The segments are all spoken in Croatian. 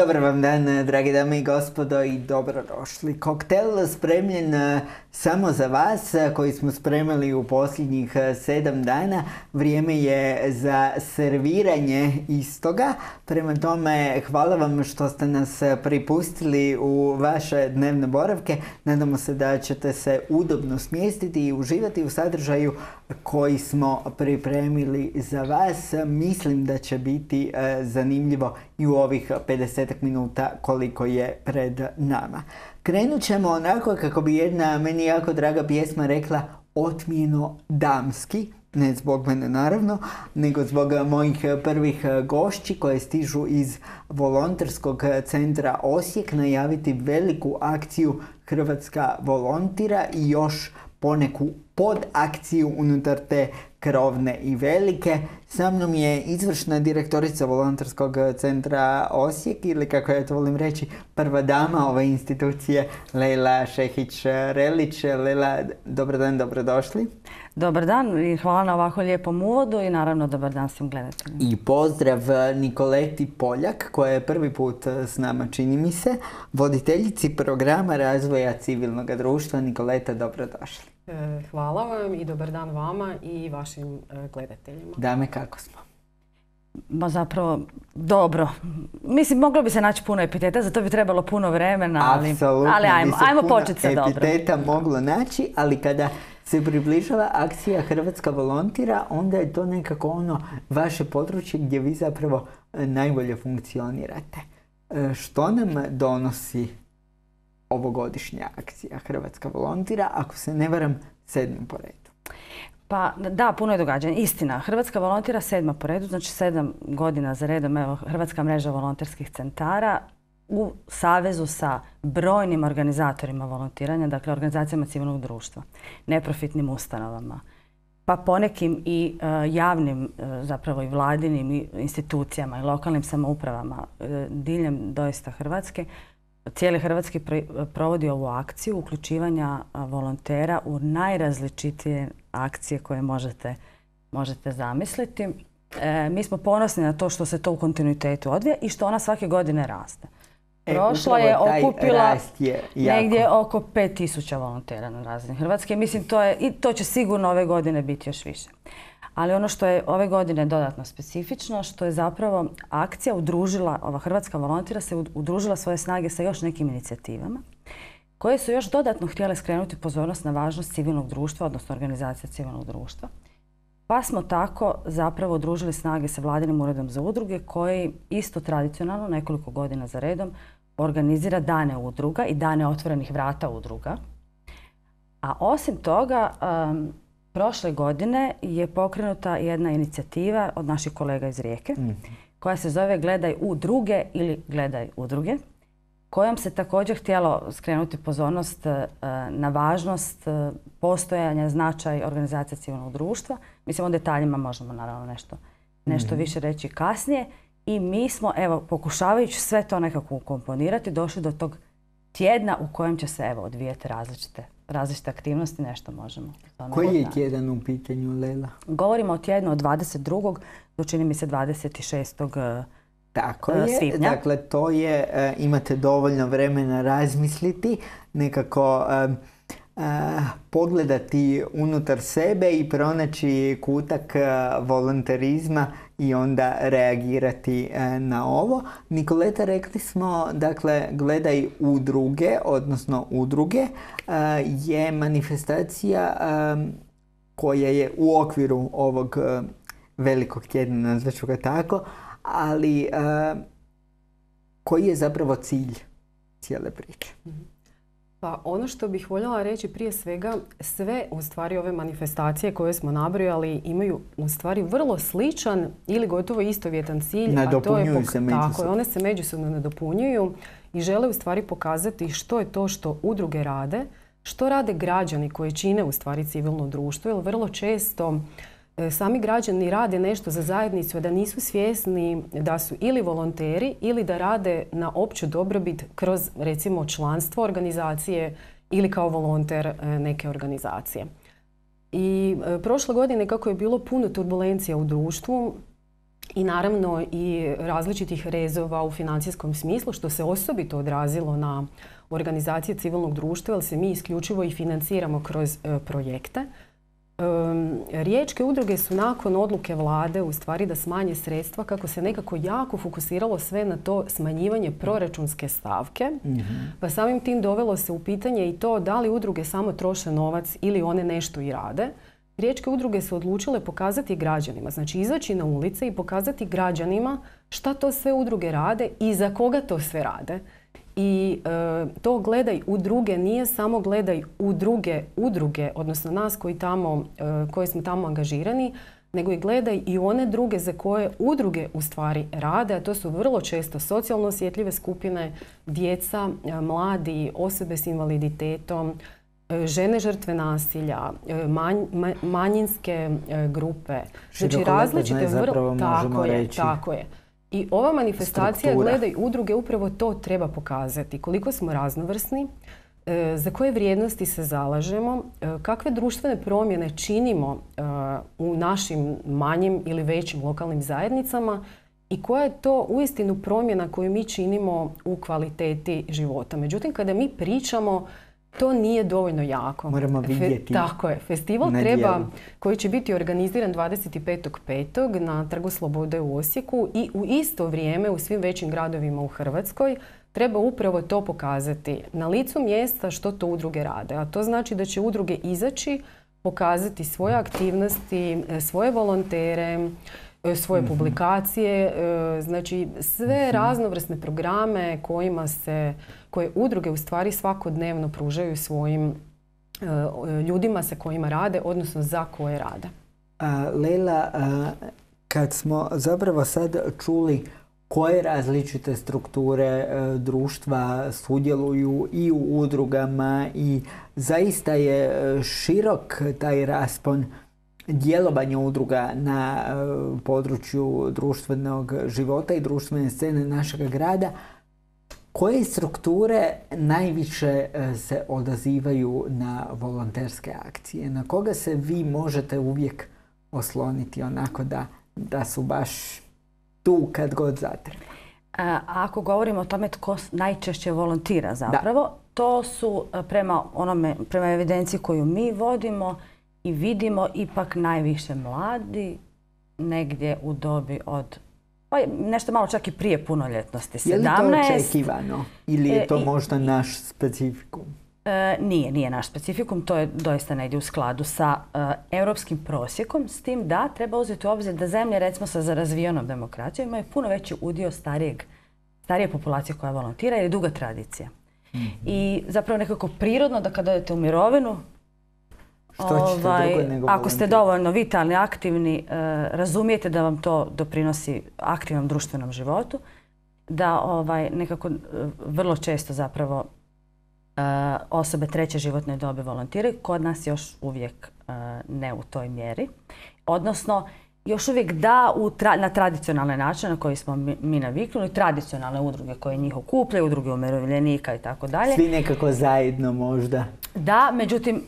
Dobar vam dan, dragi dame i gospodo i dobrodošli. Koktel spremljen e, samo za vas e, koji smo spremili u posljednjih e, sedam dana. Vrijeme je za serviranje istoga. Prema tome, hvala vam što ste nas pripustili u vaše dnevne boravke. Nadamo se da ćete se udobno smjestiti i uživati u sadržaju koji smo pripremili za vas. Mislim da će biti zanimljivo i u ovih 50 minuta koliko je pred nama. Krenut ćemo onako kako bi jedna meni jako draga pjesma rekla otmijeno damski, ne zbog mene naravno, nego zbog mojih prvih gošći koje stižu iz volonterskog centra Osijek najaviti veliku akciju Hrvatska volontira i još poneku podakciju unutar te krovne i velike. Sa mnom je izvršna direktorica volonterskog centra Osijek ili kako ja to volim reći prva dama ove institucije Leila Šehić-Relić. Leila, dobar dan, dobrodošli. Dobar dan i hvala na ovako lijepom uvodu i naravno dobar dan svim gledateljima. I pozdrav Nikoleti Poljak koja je prvi put s nama čini mi se, voditeljici programa razvoja civilnog društva. Nikoleta, dobrodošli. E, hvala vam i dobar dan vama i vašim e, gledateljima. Dame, kako smo? Ma zapravo, dobro. Mislim, moglo bi se naći puno epiteta, za to bi trebalo puno vremena, ali, ali ajmo, ajmo početi sa dobro. epiteta moglo naći, ali kada se približava akcija Hrvatska volontira, onda je to nekako ono vaše područje gdje vi zapravo e, najbolje funkcionirate. Što nam donosi ovogodišnja akcija Hrvatska volontira, ako se ne varam, sedmom po redu. Pa da, puno je događanja. Istina, Hrvatska volontira sedma po redu, znači sedam godina za redom, evo, Hrvatska mreža volonterskih centara u savezu sa brojnim organizatorima volontiranja, dakle organizacijama civilnog društva, neprofitnim ustanovama, pa ponekim i e, javnim, e, zapravo i vladinim institucijama i lokalnim samoupravama e, diljem doista Hrvatske cijeli Hrvatski provodi ovu akciju uključivanja volontera u najrazličitije akcije koje možete, možete zamisliti. E, mi smo ponosni na to što se to u kontinuitetu odvija i što ona svake godine raste. E, Prošla je okupila je negdje oko 5000 volontera na razini Hrvatske. Mislim, to, je, i to će sigurno ove godine biti još više. Ali ono što je ove godine dodatno specifično, što je zapravo akcija udružila, ova Hrvatska volontira se udružila svoje snage sa još nekim inicijativama koje su još dodatno htjele skrenuti pozornost na važnost civilnog društva, odnosno organizacija civilnog društva. Pa smo tako zapravo udružili snage sa Vladinim uredom za udruge koji isto tradicionalno nekoliko godina za redom organizira dane udruga i dane otvorenih vrata udruga. A osim toga, Prošle godine je pokrenuta jedna inicijativa od naših kolega iz Rijeke mhm. koja se zove Gledaj u druge ili Gledaj udruge kojom se također htjelo skrenuti pozornost e, na važnost e, postojanja, značaj organizacije civilnog društva. Mislim, o detaljima možemo naravno nešto, nešto mhm. više reći kasnije. I mi smo, evo, pokušavajući sve to nekako ukomponirati, došli do tog tjedna u kojem će se, evo, odvijeti različite različite aktivnosti, nešto možemo. Koji je tjedan u pitanju, Lela? Govorimo o tjednu od 22. do čini mi se 26. Tako e, je, dakle to je, e, imate dovoljno vremena razmisliti, nekako e, pogledati unutar sebe i pronaći kutak volonterizma i onda reagirati e, na ovo. Nikoleta, rekli smo, dakle, gledaj udruge, odnosno udruge, e, je manifestacija e, koja je u okviru ovog velikog tjedna, nazvaću ga tako, ali koji je zapravo cilj cijele priče? Pa ono što bih voljela reći prije svega, sve u stvari ove manifestacije koje smo nabrojali imaju u stvari vrlo sličan ili gotovo istovjetan cilj. a to je se Tako, one se međusobno nadopunjuju i žele u stvari pokazati što je to što udruge rade, što rade građani koji čine u stvari civilno društvo, jer vrlo često sami građani rade nešto za zajednicu, da nisu svjesni da su ili volonteri ili da rade na opću dobrobit kroz recimo članstvo organizacije ili kao volonter e, neke organizacije. I e, prošle godine kako je bilo puno turbulencija u društvu, i naravno i različitih rezova u financijskom smislu što se osobito odrazilo na organizacije civilnog društva jer se mi isključivo i financiramo kroz e, projekte. Riječke udruge su nakon odluke vlade u stvari da smanje sredstva kako se nekako jako fokusiralo sve na to smanjivanje proračunske stavke. Mhm. Pa samim tim dovelo se u pitanje i to da li udruge samo troše novac ili one nešto i rade. Riječke udruge su odlučile pokazati građanima, znači izaći na ulice i pokazati građanima šta to sve udruge rade i za koga to sve rade. I e, to gledaj u druge, nije samo gledaj u druge udruge, odnosno nas koji, tamo, e, koji smo tamo angažirani, nego i gledaj i one druge za koje udruge u stvari rade, a to su vrlo često socijalno osjetljive skupine, djeca, e, mladi, osobe s invaliditetom, E, žene žrtve nasilja, e, manjinske e, grupe. Znači različite vrlo tako je, tako je. I ova manifestacija gledaj udruge upravo to treba pokazati. Koliko smo raznovrsni, za koje vrijednosti se zalažemo, kakve društvene promjene činimo u našim manjim ili većim lokalnim zajednicama i koja je to uistinu promjena koju mi činimo u kvaliteti života. Međutim, kada mi pričamo to nije dovoljno jako. Moramo vidjeti. tako je. Festival treba, koji će biti organiziran 25.5. na Trgu Slobode u Osijeku i u isto vrijeme u svim većim gradovima u Hrvatskoj treba upravo to pokazati na licu mjesta što to udruge rade. A to znači da će udruge izaći, pokazati svoje aktivnosti, svoje volontere, E, svoje mhm. publikacije, e, znači sve raznovrsne programe kojima se, koje udruge u stvari svakodnevno pružaju svojim e, ljudima sa kojima rade, odnosno za koje rade. Lela, kad smo zapravo sad čuli koje različite strukture društva sudjeluju i u udrugama i zaista je širok taj raspon djelovanje udruga na e, području društvenog života i društvene scene našeg grada, koje strukture najviše e, se odazivaju na volonterske akcije? Na koga se vi možete uvijek osloniti onako da, da su baš tu kad god zatreba? Ako govorimo o tome tko najčešće volontira zapravo, to su e, prema onome, prema evidenciji koju mi vodimo, i vidimo ipak najviše mladi negdje u dobi od pa nešto malo čak i prije punoljetnosti. 17. Je li to očekivano ili je to e, možda naš specifikum? E, nije, nije naš specifikum, to je doista negdje u skladu sa e, europskim prosjekom, s tim da treba uzeti u obzir da zemlje recimo sa razvijenom demokracijom imaju puno veći udio starijeg, starije populacije koja volontira jer je duga tradicija. Mhm. I zapravo nekako prirodno da kada odete u mirovinu, ovaj, ako ste dovoljno vitalni, aktivni, e, razumijete da vam to doprinosi aktivnom društvenom životu, da ovaj, nekako e, vrlo često zapravo e, osobe treće životne dobe volontiraju. Kod nas još uvijek ne u toj mjeri. Odnosno, još uvijek da u na tradicionalne načine na koji smo mi, mi naviknuli, tradicionalne udruge koje njih okupljaju, udruge umirovljenika i tako dalje. Svi nekako zajedno možda. Da, međutim,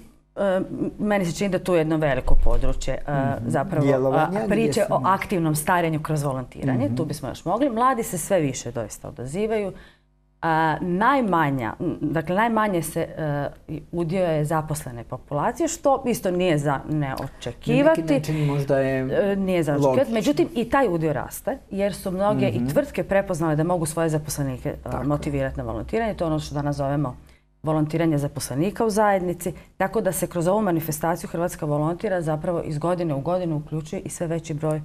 meni se čini da tu je jedno veliko područje e, mhm. zapravo priče o aktivnom starenju kroz volontiranje. Mhm. Tu bismo još mogli. Mladi se sve više doista odazivaju. najmanja, dakle najmanje se uh, udio je zaposlene populacije, što isto nije za neočekivati. možda je Nije za očekivati. Međutim, i taj udio raste, jer su mnoge i mhm. tvrtke prepoznale da mogu svoje zaposlenike motivirati na volontiranje. To je ono što danas zovemo volontiranje zaposlenika u zajednici, tako da se kroz ovu manifestaciju Hrvatska volontira zapravo iz godine u godinu uključuje i sve veći broj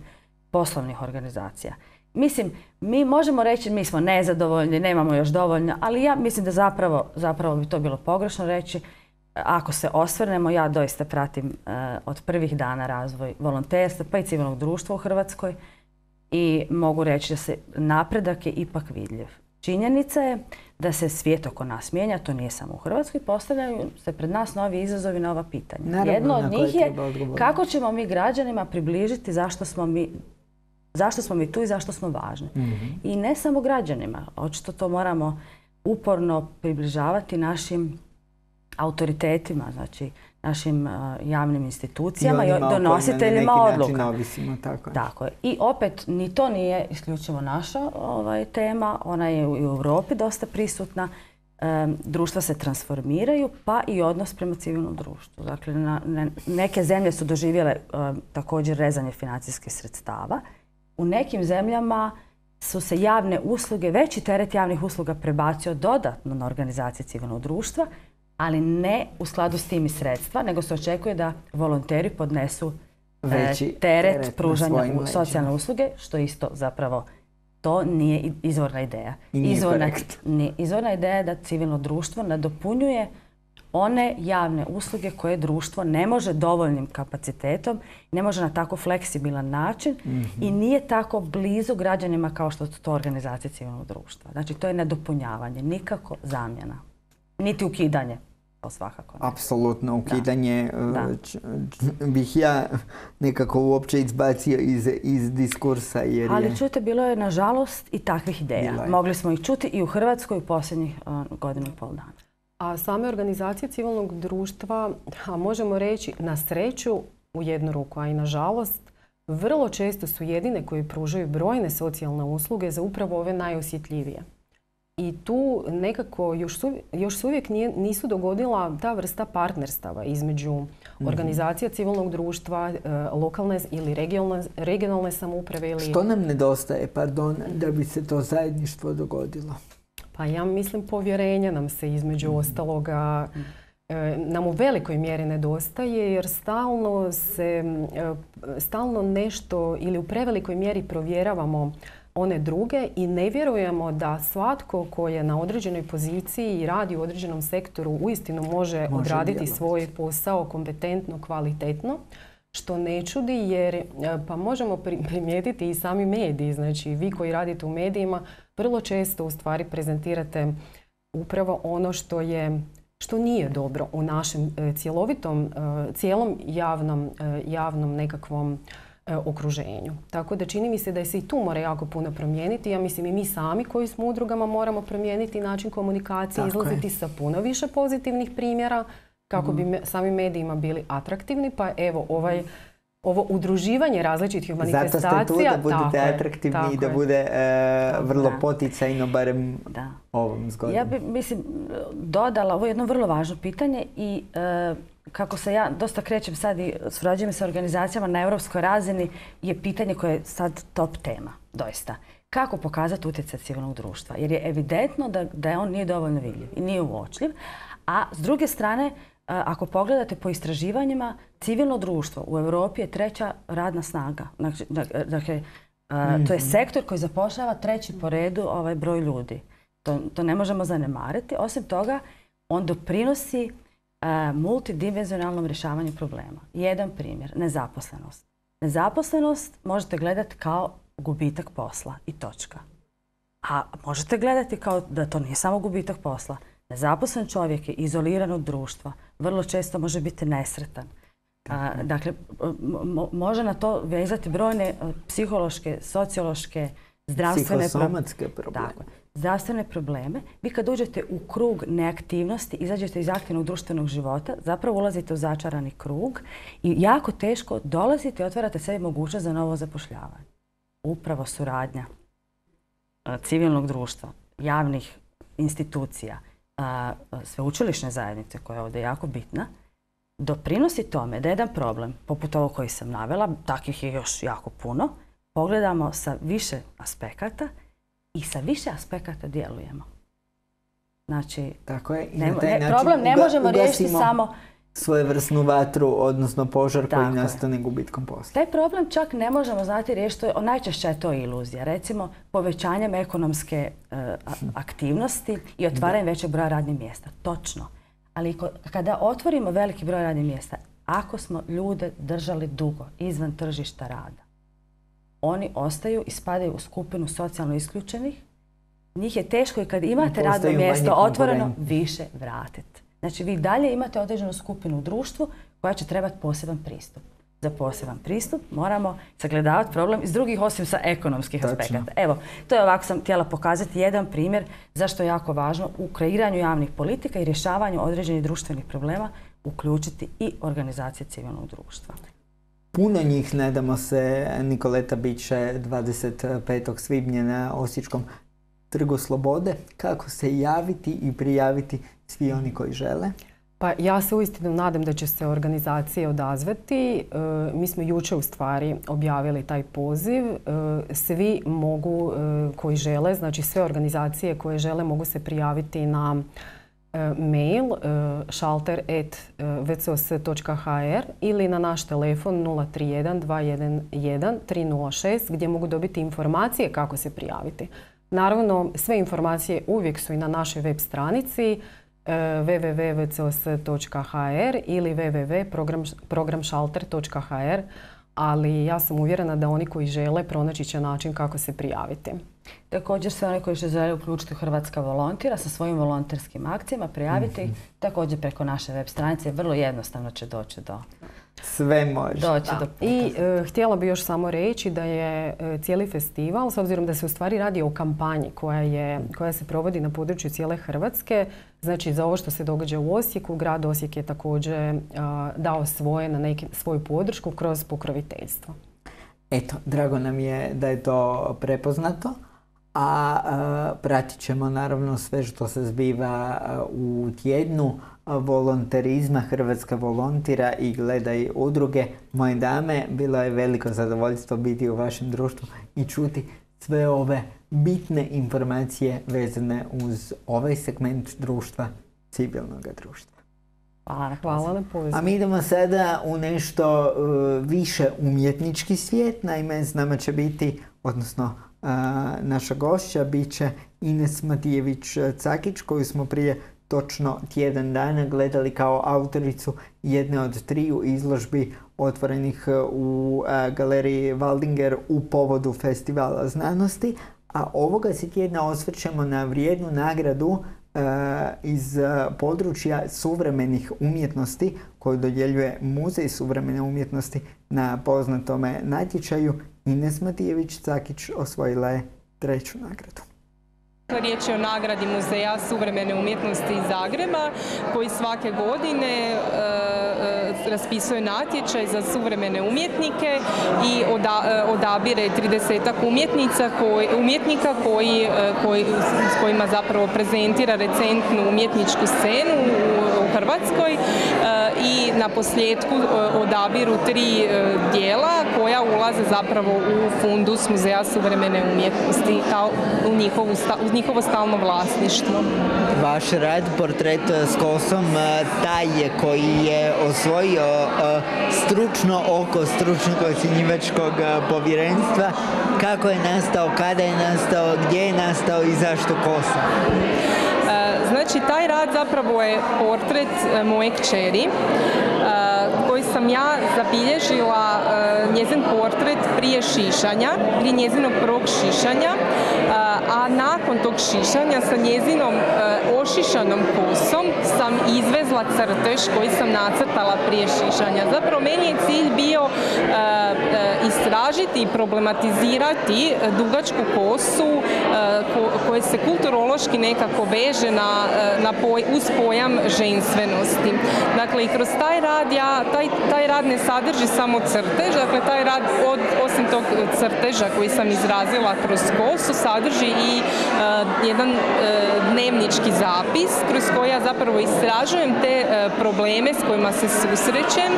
poslovnih organizacija. Mislim, mi možemo reći mi smo nezadovoljni, nemamo još dovoljno, ali ja mislim da zapravo, zapravo bi to bilo pogrešno reći. Ako se osvrnemo, ja doista pratim eh, od prvih dana razvoj volonterstva pa i civilnog društva u Hrvatskoj i mogu reći da se napredak je ipak vidljiv. Činjenica je da se svijet oko nas mijenja, to nije samo u Hrvatskoj, postavljaju se pred nas novi izazovi, nova pitanja. Jedno od njih je kako ćemo mi građanima približiti zašto smo mi zašto smo mi tu i zašto smo važni. Mhm. I ne samo građanima, očito to moramo uporno približavati našim autoritetima, znači našim javnim institucijama i, i donositeljima odluka. Ovisimo, tako, je. tako je. I opet, ni to nije isključivo naša ovaj, tema, ona je u Europi dosta prisutna. društva se transformiraju, pa i odnos prema civilnom društvu. Dakle, na, neke zemlje su doživjele također rezanje financijskih sredstava. U nekim zemljama su se javne usluge, veći teret javnih usluga prebacio dodatno na organizacije civilnog društva, ali ne u skladu s tim i sredstva, nego se očekuje da volonteri podnesu e, Veći teret, pružanja socijalne usluge, što isto zapravo to nije izvorna ideja. izvorna, izvorna ideja je da civilno društvo nadopunjuje one javne usluge koje društvo ne može dovoljnim kapacitetom, ne može na tako fleksibilan način mhm. i nije tako blizu građanima kao što su to organizacije civilnog društva. Znači to je nadopunjavanje, nikako zamjena, niti ukidanje. To svakako. Apsolutno ukidanje e, bih ja nekako uopće izbacio iz, iz diskursa. Jer Ali čujte, bilo je nažalost i takvih ideja. Mogli smo ih čuti i u Hrvatskoj u posljednjih uh, godinu i pol dana. A same organizacije civilnog društva, a možemo reći na sreću u jednu ruku, a i na žalost, vrlo često su jedine koji pružaju brojne socijalne usluge za upravo ove najosjetljivije. I tu nekako još, su, još se uvijek nije, nisu dogodila ta vrsta partnerstava između mhm. organizacija civilnog društva, e, lokalne ili regionalne, regionalne samouprave. Ili... Što nam nedostaje, pardon, da bi se to zajedništvo dogodilo? Pa ja mislim povjerenje nam se između mhm. ostaloga e, nam u velikoj mjeri nedostaje jer stalno se e, stalno nešto ili u prevelikoj mjeri provjeravamo one druge i ne vjerujemo da svatko ko je na određenoj poziciji i radi u određenom sektoru uistinu može, može odraditi svoj posao kompetentno, kvalitetno. Što ne čudi jer e, pa možemo primijetiti i sami mediji, znači vi koji radite u medijima vrlo često u stvari prezentirate upravo ono što je što nije dobro u našem e, cjelovitom, e, cijelom javnom, javnom nekakvom okruženju. Tako da čini mi se da se i tu mora jako puno promijeniti. Ja mislim i mi sami koji smo udrugama moramo promijeniti način komunikacije, izlaziti sa puno više pozitivnih primjera kako bi mhm. sami medijima bili atraktivni. Pa evo, ovaj, ovo udruživanje različitih manifestacija... Zato ste tu da budete atraktivni i da bude e, vrlo poticajno, barem da. ovom zgodom. Ja bi, mislim, dodala ovo jedno vrlo važno pitanje i e, kako se ja dosta krećem sad i surađujem sa organizacijama na europskoj razini je pitanje koje je sad top tema, doista. Kako pokazati utjecaj civilnog društva? Jer je evidentno da, da on nije dovoljno vidljiv i nije uočljiv. A s druge strane, ako pogledate po istraživanjima, civilno društvo u Europi je treća radna snaga. Znači, dakle, to je mhm. sektor koji zapošljava treći po redu ovaj broj ljudi. To, to ne možemo zanemariti. Osim toga, on doprinosi multidimenzionalnom rješavanju problema. Jedan primjer, nezaposlenost. Nezaposlenost možete gledati kao gubitak posla i točka. A možete gledati kao da to nije samo gubitak posla. Nezaposlen čovjek je izoliran od društva, vrlo često može biti nesretan. dakle, može na to vezati brojne e, psihološke, sociološke, zdravstvene probleme. zdravstvene probleme. Vi kad uđete u krug neaktivnosti, izađete iz aktivnog društvenog života, zapravo ulazite u začarani krug i jako teško dolazite i otvarate sebi mogućnost za novo zapošljavanje. Upravo suradnja e, civilnog društva, javnih institucija, sveučilišne zajednice koja je ovdje jako bitna, doprinosi tome da jedan problem, poput ovog koji sam navela, takvih je još jako puno, pogledamo sa više aspekata i sa više aspekata djelujemo. Znači, Tako je. problem ne možemo riješiti samo svojevrsnu vatru, odnosno požar koji nastane gubitkom posla. Taj problem čak ne možemo znati riješiti, najčešće je to iluzija. Recimo, povećanjem ekonomske e, aktivnosti i otvaranjem većeg broja radnih mjesta. Točno. Ali kada otvorimo veliki broj radnih mjesta, ako smo ljude držali dugo izvan tržišta rada, oni ostaju i spadaju u skupinu socijalno isključenih. Njih je teško i kad imate radno mjesto otvoreno više vratiti. Znači vi dalje imate određenu skupinu u društvu koja će trebati poseban pristup. Za poseban pristup moramo sagledavati problem iz drugih osim sa ekonomskih aspekata. Evo, to je ovako sam htjela pokazati jedan primjer zašto je jako važno u kreiranju javnih politika i rješavanju određenih društvenih problema uključiti i organizacije civilnog društva. Puno njih, nadamo se, Nikoleta bit će 25. svibnja na Osječkom trgu Slobode. Kako se javiti i prijaviti svi oni koji žele? Pa ja se uistinu nadam da će se organizacije odazvati. E, mi smo juče u stvari objavili taj poziv. E, svi mogu e, koji žele, znači sve organizacije koje žele mogu se prijaviti na mail shalter.vcos.hr ili na naš telefon 031 211 306 gdje mogu dobiti informacije kako se prijaviti. Naravno, sve informacije uvijek su i na našoj web stranici www.vcos.hr ili www.programshalter.hr ali ja sam uvjerena da oni koji žele pronaći će način kako se prijaviti. Također sve oni koji se žele uključiti u Hrvatska volontira sa svojim volonterskim akcijama, prijaviti ih također preko naše web stranice. Vrlo jednostavno će doći do sve može. Doći do I e, htjela bi još samo reći da je e, cijeli festival, s obzirom da se u stvari radi o kampanji koja, je, koja se provodi na području cijele Hrvatske, znači za ovo što se događa u Osijeku, grad Osijek je također dao svoje na neki, svoju podršku kroz pokroviteljstvo. Eto, drago nam je da je to prepoznato, a pratit ćemo naravno sve što se zbiva u tjednu volonterizma Hrvatska volontira i gledaj udruge. Moje dame, bilo je veliko zadovoljstvo biti u vašem društvu i čuti sve ove bitne informacije vezane uz ovaj segment društva, civilnog društva. Hvala, hvala na A mi idemo sada u nešto e, više umjetnički svijet. Naime, s nama će biti, odnosno naša gošća, bit će Ines Matijević-Cakić, koju smo prije točno tjedan dana gledali kao autoricu jedne od triju izložbi otvorenih e, u e, galeriji Waldinger u povodu Festivala znanosti, a ovoga se tjedna osvrćemo na vrijednu nagradu e, iz područja suvremenih umjetnosti koju dodjeljuje Muzej suvremene umjetnosti na poznatome natječaju. Ines Matijević-Cakić osvojila je treću nagradu. Riječ je o nagradi Muzeja suvremene umjetnosti iz Zagreba koji svake godine e, e, raspisuje natječaj za suvremene umjetnike i e, odabire 30 umjetnica umjetnika koji, koji, s kojima zapravo prezentira recentnu umjetničku scenu u, Hrvatskoj i na posljedku odabiru tri dijela koja ulaze zapravo u fundus Muzeja suvremene umjetnosti kao u njihovu, u njihovo stalno vlasništvo. Vaš rad, portret s kosom, e, taj je koji je osvojio e, stručno oko stručnog ocjenjivačkog e, povjerenstva. Kako je nastao, kada je nastao, gdje je nastao i zašto kosa? Znači, taj rad zapravo je portret moje kćeri koji sam ja zabilježila njezin portret prije šišanja, prije njezinog prvog šišanja a nakon tog šišanja sa njezinom e, ošišanom kosom sam izvezla crtež koji sam nacrtala prije šišanja. Zapravo meni je cilj bio e, e, istražiti i problematizirati dugačku kosu koje se kulturološki nekako veže uz pojam ženstvenosti. Dakle, i kroz taj rad ja, taj, taj rad ne sadrži samo crtež, dakle taj rad od, osim tog crteža koji sam izrazila kroz kosu sadrži i e, jedan e, dnevnički zapis kroz koji ja zapravo istražujem te e, probleme s kojima se susrećem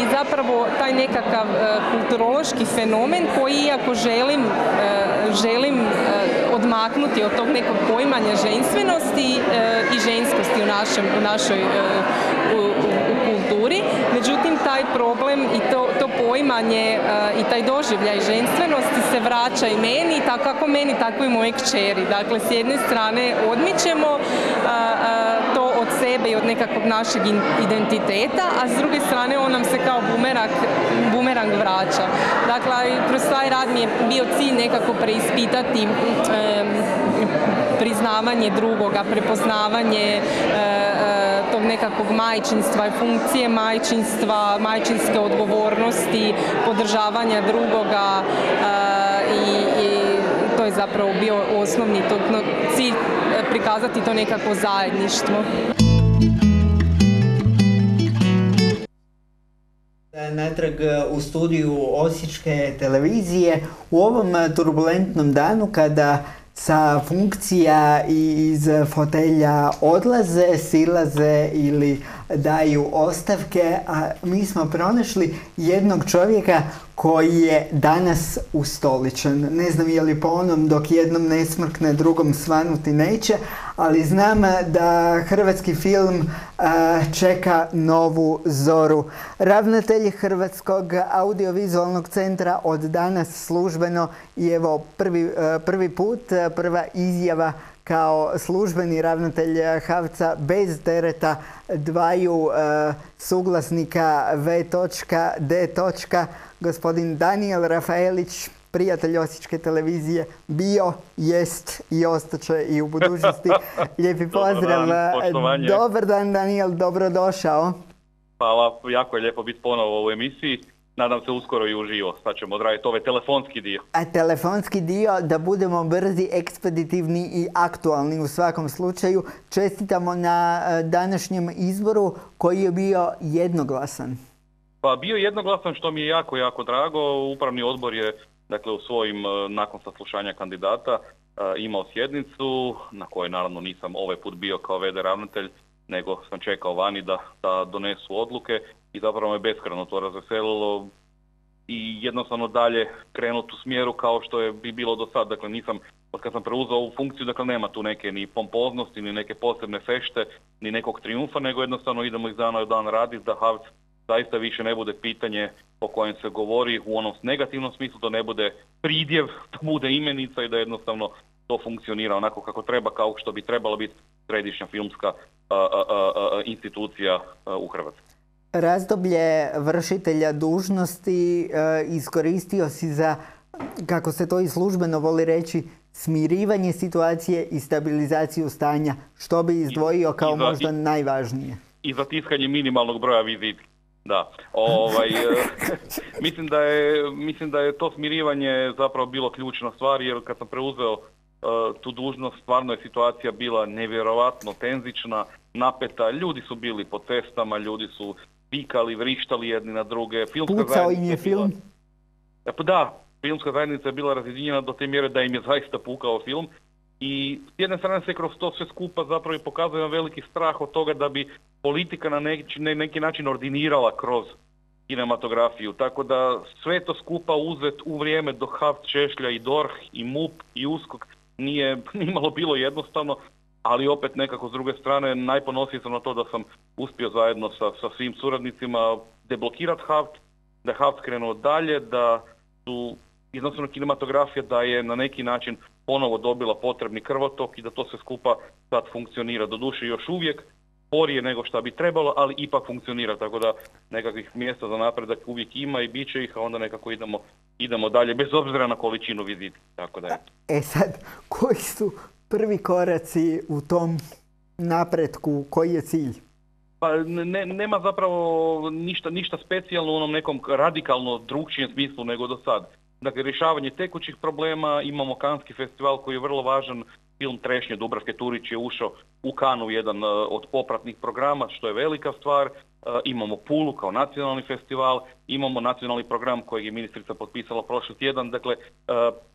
i zapravo taj nekakav kulturološki fenomen koji iako želim, želim odmaknuti od tog nekog poimanja ženstvenosti i ženskosti u, našem, u našoj kulturi. Međutim, taj problem i to, to poimanje i taj doživljaj ženstvenosti se vraća i meni, tako kako meni, tako i moje kćeri. Dakle, s jedne strane odmičemo to od sebe i od nekakvog našeg identiteta, a s druge strane on nam se kao bumerang, bumerang vraća. Dakle, kroz taj rad mi je bio cilj nekako preispitati priznavanje drugoga, prepoznavanje e, e, tog nekakvog majčinstva i funkcije majčinstva, majčinske odgovornosti, podržavanja drugoga e, i, to je zapravo bio osnovni cilj prikazati to nekako zajedništvo. natrag u studiju Osječke televizije u ovom turbulentnom danu kada sa funkcija i iz fotelja odlaze, silaze ili daju ostavke, a mi smo pronašli jednog čovjeka koji je danas ustoličan. Ne znam je li po onom dok jednom ne smrkne, drugom svanuti neće, ali znam da hrvatski film čeka novu zoru. Ravnatelj Hrvatskog audiovizualnog centra od danas službeno i evo prvi, prvi put, prva izjava kao službeni ravnatelj Havca bez tereta dvaju suglasnika V.D. Gospodin Daniel Rafaelić, prijatelj Osječke televizije, bio, jest i ostaće i u budućnosti. Lijepi pozdrav. Dobar dan, Dobar dan Daniel, dobrodošao. Hvala, jako je lijepo biti ponovo u emisiji. Nadam se uskoro i uživo. Sad ćemo odraditi ovaj telefonski dio. A telefonski dio da budemo brzi, ekspeditivni i aktualni u svakom slučaju. Čestitamo na današnjem izboru koji je bio jednoglasan. Pa bio jednoglasan što mi je jako, jako drago. Upravni odbor je dakle, u svojim, nakon saslušanja kandidata, imao sjednicu na kojoj naravno nisam ovaj put bio kao VD ravnatelj, nego sam čekao vani da, da donesu odluke i zapravo me beskreno to razveselilo i jednostavno dalje krenuti u smjeru kao što je bi bilo do sad. Dakle, nisam, od kad sam preuzeo ovu funkciju, dakle, nema tu neke ni pompoznosti, ni neke posebne fešte, ni nekog triumfa, nego jednostavno idemo iz dana u dan raditi da Havc zaista više ne bude pitanje o kojem se govori u onom negativnom smislu, da ne bude pridjev, da bude imenica i da jednostavno to funkcionira onako kako treba, kao što bi trebalo biti središnja filmska institucija u Hrvatskoj. Razdoblje vršitelja dužnosti iskoristio si za, kako se to i službeno voli reći, smirivanje situacije i stabilizaciju stanja. Što bi izdvojio kao možda najvažnije? I za tiskanje minimalnog broja vizitki. Da, ovaj, mislim, da je, mislim da je to smirivanje zapravo bilo ključna stvar jer kad sam preuzeo tu dužnost stvarno je situacija bila nevjerovatno tenzična, napeta, ljudi su bili po testama, ljudi su pikali, vrištali jedni na druge. Filmska Pucao im je film? E, pa da, filmska zajednica je bila razjedinjena do te mjere da im je zaista pukao film i s jedne strane se kroz to sve skupa zapravo i pokazuje veliki strah od toga da bi politika na neki, neki način ordinirala kroz kinematografiju. Tako da sve to skupa uzet u vrijeme dok Haft Češlja i DORH i MUP i USKOK nije nimalo bilo jednostavno, ali opet nekako s druge strane najponosniji sam na to da sam uspio zajedno sa, sa svim suradnicima deblokirati Haft, da je Haft krenuo dalje, da su jednostavno kinematografija da je na neki način ponovo dobila potrebni krvotok i da to sve skupa sad funkcionira. Doduše još uvijek sporije nego što bi trebalo, ali ipak funkcionira, tako da nekakvih mjesta za napredak uvijek ima i bit će ih, a onda nekako idemo, idemo dalje, bez obzira na količinu viziti. Tako da je. E sad, koji su prvi koraci u tom napretku, koji je cilj? Pa ne, nema zapravo ništa, ništa specijalno u onom nekom radikalno drugčijem smislu nego do sad. Dakle, rješavanje tekućih problema, imamo Kanski festival koji je vrlo važan, film Trešnje Dubravke Turić je ušao u Kanu jedan od popratnih programa, što je velika stvar. Imamo Pulu kao nacionalni festival, imamo nacionalni program kojeg je ministrica potpisala prošli tjedan, dakle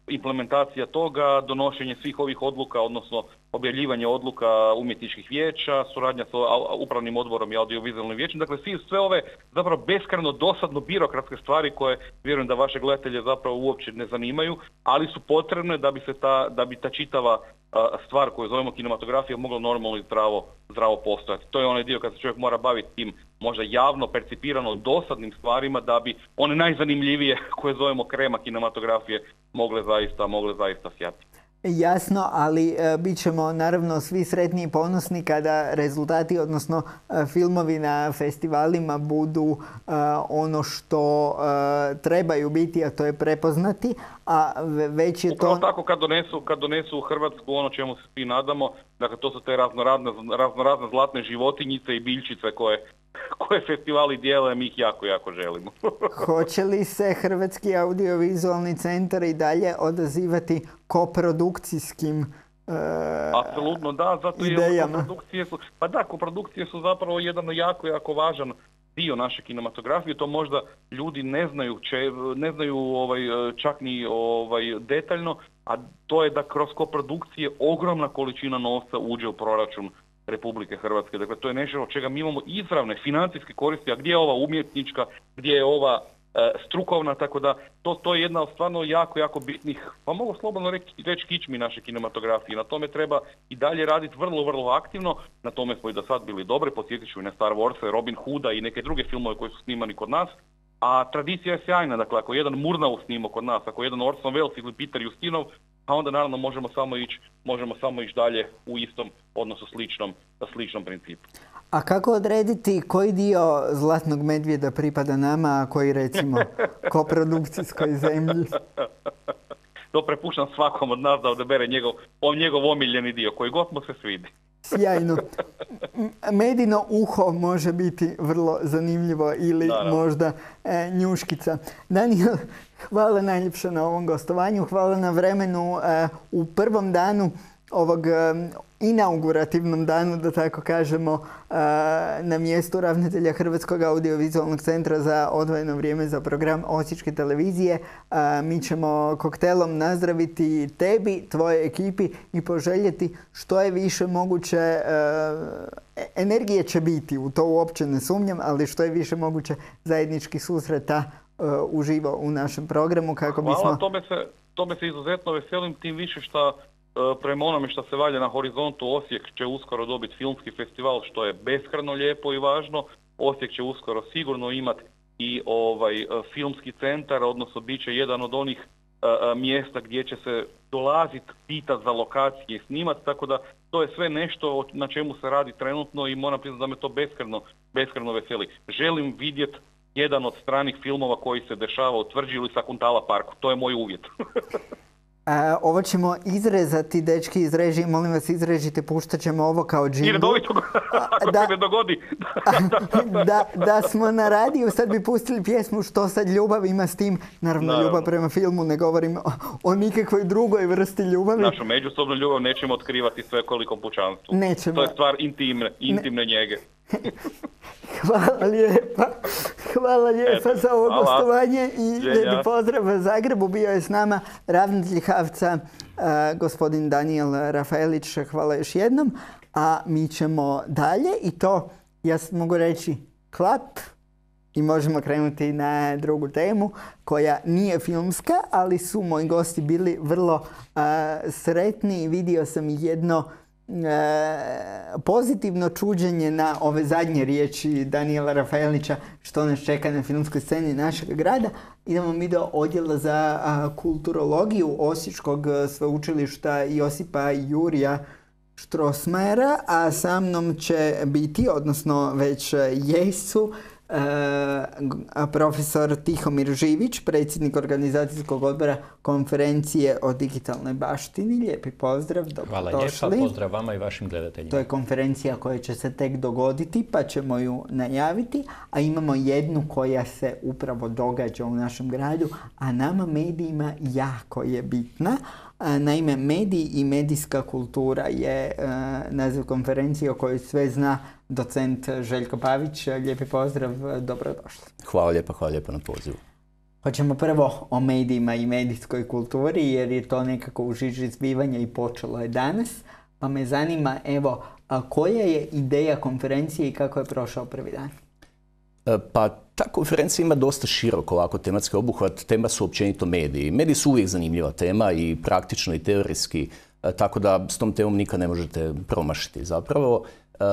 implementacija toga, donošenje svih ovih odluka, odnosno objavljivanje odluka umjetničkih vijeća, suradnja sa upravnim odborom i audiovizualnim vijećem, dakle sve ove zapravo beskreno dosadno birokratske stvari koje vjerujem da vaše gledatelje zapravo uopće ne zanimaju, ali su potrebne da bi se ta, da bi ta čitava stvar koju zovemo kinematografija mogla normalno i zdravo, zdravo postojati. To je onaj dio kad se čovjek mora baviti tim možda javno percipirano dosadnim stvarima da bi one najzanimljivije koje zovemo krema kinematografije mogle zaista, mogle zaista sjati. Jasno, ali e, bit ćemo naravno svi sretni i ponosni kada rezultati, odnosno e, filmovi na festivalima budu e, ono što trebaju biti, a to je prepoznati, a već je Upravo to... tako kad donesu, kad donesu u Hrvatsku ono čemu se svi nadamo, dakle to su te raznorazne, raznorazne zlatne životinjice i biljčice koje koje festivali dijele, mi ih jako, jako želimo. Hoće li se Hrvatski audiovizualni centar i dalje odazivati koprodukcijskim uh, Apsolutno da, zato idejama. koprodukcije su, pa da, koprodukcije su zapravo jedan jako, jako važan dio naše kinematografije, to možda ljudi ne znaju, ne znaju ovaj, čak ni ovaj, detaljno, a to je da kroz koprodukcije ogromna količina novca uđe u proračun Republike Hrvatske. Dakle, to je nešto od čega mi imamo izravne financijske koristi, a gdje je ova umjetnička, gdje je ova strukovna, tako da to, to je jedna od stvarno jako, jako bitnih, pa mogu slobodno reći, reći kičmi naše kinematografije. Na tome treba i dalje raditi vrlo, vrlo aktivno. Na tome smo i do sad bili dobri, podsjetit ću i na Star Wars, Robin Hooda i neke druge filmove koji su snimani kod nas. A tradicija je sjajna, dakle ako jedan Murnau snimo kod nas, ako jedan Orson Welles ili Peter Justinov, a onda naravno možemo samo ići možemo samo ići dalje u istom odnosno sličnom, sličnom principu. A kako odrediti koji dio Zlatnog medvjeda pripada nama, a koji recimo koprodukcijskoj zemlji? To prepuštam svakom od nas da odabere njegov, njegov omiljeni dio, koji god mu se svidi. Sjajno. Medino uho može biti vrlo zanimljivo ili možda e, njuškica. Daniel, hvala najljepše na ovom gostovanju. Hvala na vremenu e, u prvom danu ovog inaugurativnom danu, da tako kažemo, na mjestu ravnatelja Hrvatskog audiovizualnog centra za odvojeno vrijeme za program Osječke televizije. Mi ćemo koktelom nazdraviti tebi, tvoje ekipi i poželjeti što je više moguće energije će biti, u to uopće ne sumnjam, ali što je više moguće zajedničkih susreta uživo u našem programu kako Hvala, bismo... tome se, tome se izuzetno veselim, tim više što E, prema onome što se valja na horizontu Osijek će uskoro dobiti filmski festival što je beskreno lijepo i važno. Osijek će uskoro sigurno imati i ovaj e, filmski centar, odnosno bit će jedan od onih e, mjesta gdje će se dolaziti, pitati za lokacije i snimati, tako da to je sve nešto na čemu se radi trenutno i moram priznati da me to beskreno, beskreno veseli. Želim vidjeti jedan od stranih filmova koji se dešava u Tvrđi ili Sakuntala parku. To je moj uvjet. E, ovo ćemo izrezati, dečki iz režije, molim vas izrežite, puštat ćemo ovo kao džingl. I redovito, ako da, se ne dogodi. da, da smo na radiju, sad bi pustili pjesmu Što sad ljubav ima s tim. Naravno, ljubav prema filmu, ne govorim o, nikakvoj drugoj vrsti ljubavi. Našu međusobnu ljubav nećemo otkrivati sve koliko pućanstvu. Nećemo. To je stvar intimne, intimne njege. Hvala lijepa. Hvala lijepa za ovo gostovanje i lijepi pozdrav Zagrebu. Bio je s nama ravnatelj Havca, gospodin Daniel Rafaelić. Hvala još jednom. A mi ćemo dalje i to, ja mogu reći, klap i možemo krenuti na drugu temu koja nije filmska, ali su moji gosti bili vrlo sretni. Vidio sam jedno E, pozitivno čuđenje na ove zadnje riječi Daniela Rafaelnića što nas čeka na filmskoj sceni našeg grada. Idemo mi do odjela za kulturologiju Osječkog sveučilišta Josipa Jurija Štrosmajera, a sa mnom će biti, odnosno već jesu, E, profesor Tihomir Živić, predsjednik organizacijskog odbora konferencije o digitalnoj baštini. Lijepi pozdrav, Hvala lijepa, pozdrav vama i vašim gledateljima. To je konferencija koja će se tek dogoditi, pa ćemo ju najaviti, a imamo jednu koja se upravo događa u našem gradu, a nama medijima jako je bitna. Naime, mediji i medijska kultura je e, naziv konferencije o kojoj sve zna docent Željko Pavić. Lijepi pozdrav, dobrodošli. Hvala lijepa, hvala lijepa na pozivu. Hoćemo prvo o medijima i medijskoj kulturi jer je to nekako u žiži zbivanja i počelo je danas. Pa me zanima, evo, koja je ideja konferencije i kako je prošao prvi dan? E, pa ta konferencija ima dosta širok ovako tematski obuhvat. Tema su općenito mediji. Mediji su uvijek zanimljiva tema i praktično i teorijski, e, tako da s tom temom nikad ne možete promašiti zapravo. E,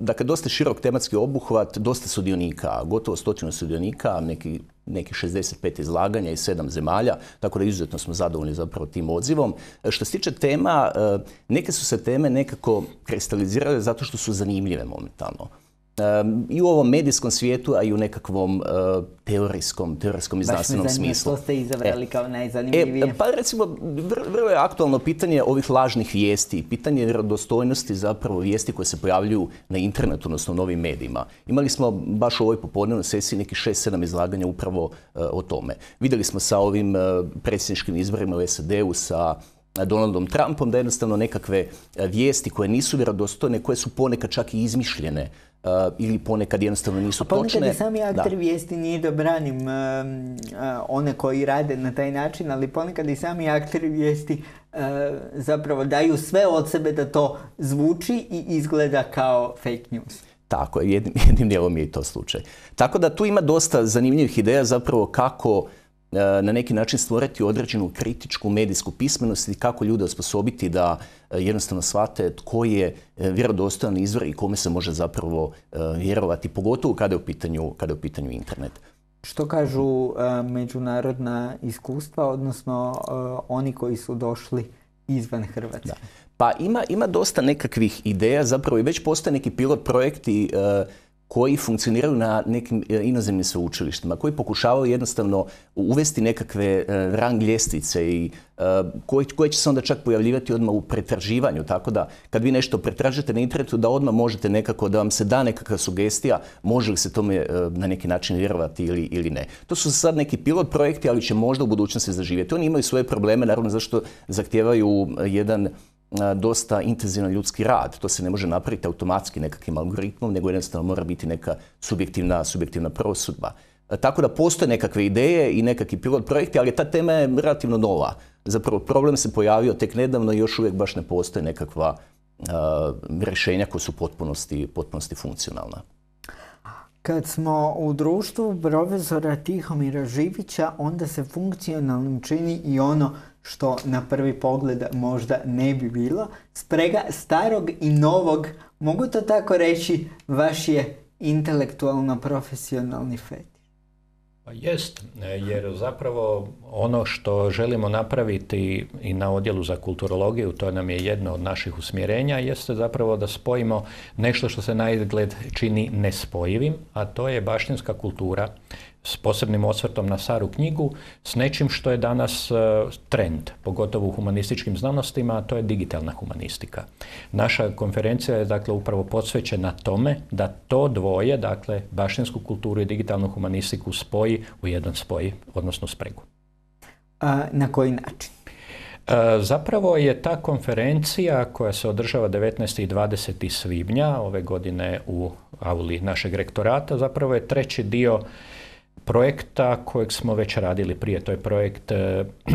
dakle, dosta širok tematski obuhvat, dosta sudionika, gotovo stotinu sudionika, neki, neki 65 izlaganja i sedam zemalja, tako da izuzetno smo zadovoljni zapravo tim odzivom. Što se tiče tema, neke su se teme nekako kristalizirale zato što su zanimljive momentalno i u ovom medijskom svijetu, a i u nekakvom uh, teorijskom, teorijskom i znanstvenom smislu. Što ste izabrali e, kao najzanimljivije? E, pa recimo, vrlo je aktualno pitanje ovih lažnih vijesti, pitanje vjerodostojnosti zapravo vijesti koje se pojavljuju na internetu, odnosno u novim medijima. Imali smo baš u ovoj popodnevnoj sesiji neki 6-7 izlaganja upravo e, o tome. Vidjeli smo sa ovim uh, predsjedničkim izborima u SAD-u, sa Donaldom Trumpom, da jednostavno nekakve vijesti koje nisu vjerodostojne, koje su ponekad čak i izmišljene, ili ponekad jednostavno nisu točne. Ponekad i sami akteri vijesti nije da branim one koji rade na taj način, ali ponekad i sami akteri vijesti zapravo daju sve od sebe da to zvuči i izgleda kao fake news. Tako je, jednim, jednim dijelom je i to slučaj. Tako da tu ima dosta zanimljivih ideja zapravo kako na neki način stvoriti određenu kritičku medijsku pismenost i kako ljude osposobiti da e, jednostavno shvate tko je e, vjerodostojan izvor i kome se može zapravo vjerovati, pogotovo kada je u pitanju, kada je u pitanju internet. Što kažu međunarodna iskustva, odnosno oni koji su došli izvan Hrvatske? Pa ima, ima dosta nekakvih ideja, zapravo i već postoje neki pilot projekti e, koji funkcioniraju na nekim e, inozemnim sveučilištima, koji pokušavaju jednostavno uvesti nekakve e, rang ljestvice i koji, koje će se onda čak pojavljivati odmah u pretraživanju, tako da kad vi nešto pretražite na internetu da odmah možete nekako da vam se da nekakva sugestija može li se tome na neki način vjerovati ili, ili ne. To su sad neki pilot projekti, ali će možda u budućnosti zaživjeti. Oni imaju svoje probleme, naravno zašto zahtijevaju jedan dosta intenzivan ljudski rad. To se ne može napraviti automatski nekakvim algoritmom, nego jednostavno mora biti neka subjektivna, subjektivna prosudba. Tako da postoje nekakve ideje i nekakvi pilot projekti, ali ta tema je relativno nova. Zapravo problem se pojavio tek nedavno i još uvijek baš ne postoje nekakva rješenja koja su potpunosti, potpunosti funkcionalna. Kad smo u društvu profesora Tihomira Živića, onda se funkcionalnim čini i ono što na prvi pogled možda ne bi bilo. Sprega starog i novog, mogu to tako reći, vaš je intelektualno profesionalni fet. Pa jest, jer zapravo ono što želimo napraviti i na odjelu za kulturologiju, to nam je jedno od naših usmjerenja, jeste zapravo da spojimo nešto što se na čini nespojivim, a to je baštinska kultura s posebnim osvrtom na Saru knjigu, s nečim što je danas e, trend, pogotovo u humanističkim znanostima, a to je digitalna humanistika. Naša konferencija je dakle upravo posvećena tome da to dvoje, dakle baštinsku kulturu i digitalnu humanistiku spoji u jedan spoj, odnosno spregu. A, na koji način? E, zapravo je ta konferencija koja se održava 19. i 20. svibnja ove godine u auli našeg rektorata, zapravo je treći dio projekta kojeg smo već radili prije. To je projekt e,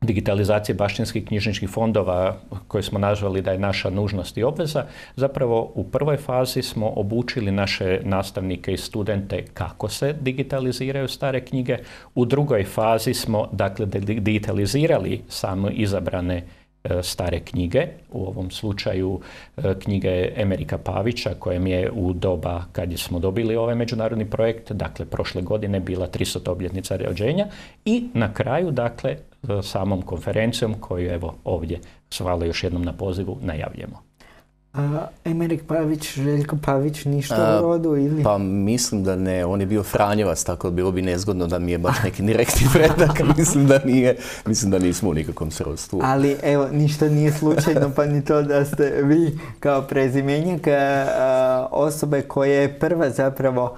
digitalizacije baštinskih knjižničkih fondova koje smo nazvali da je naša nužnost i obveza. Zapravo u prvoj fazi smo obučili naše nastavnike i studente kako se digitaliziraju stare knjige. U drugoj fazi smo dakle digitalizirali samo izabrane stare knjige, u ovom slučaju e, knjige Emerika Pavića kojem je u doba kad smo dobili ovaj međunarodni projekt, dakle prošle godine bila 300. obljetnica rođenja i na kraju dakle e, samom konferencijom koju evo ovdje hvala još jednom na pozivu najavljujemo. A Emerik Pavić, Željko Pavić, ništa u rodu ili? Pa mislim da ne, on je bio Franjevac, tako bilo bi nezgodno da mi je baš neki direktni predak, mislim da nije, mislim da nismo u nikakvom srodstvu. Ali evo, ništa nije slučajno, pa ni to da ste vi kao prezimenjak osobe koja je prva zapravo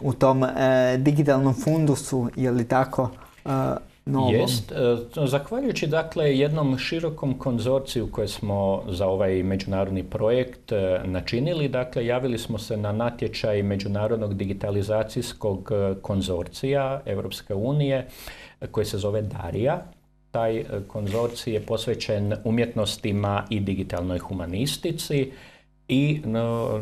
u tom e, digitalnom fundusu, je li tako, Jest. E, zahvaljujući dakle jednom širokom konzorciju koje smo za ovaj međunarodni projekt e, načinili, dakle javili smo se na natječaj Međunarodnog digitalizacijskog e, konzorcija Europske unije koji se zove Darija. Taj konzorcij je posvećen umjetnostima i digitalnoj humanistici i